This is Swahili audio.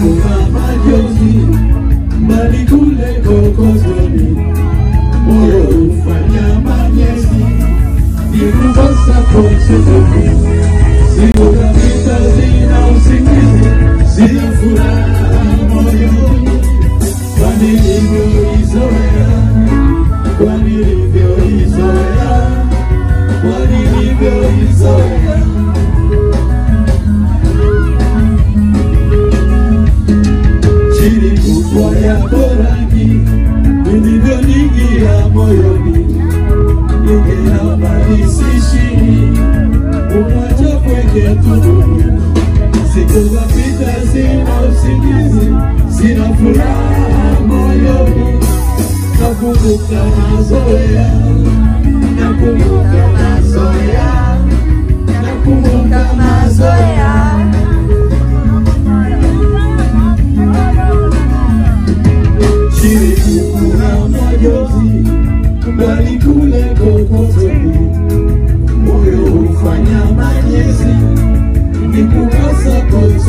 kuna majonzi mbali kule kokotoni, moyo hufanya manyesi, ni kukosa kumsukumu. Siku kabisa zina usingizi, sina furaha moyoni, kwa nilivyoizoea, kwa nilivyoizoea, kwa nilivyoizoea. Kubwa yako rangi ilivyoniingia moyoni, ningeomba nisishini umwacha kweke tudumu. Siku zapita, sina usingizi, sina furaha moyoni, nakumbuka mazoea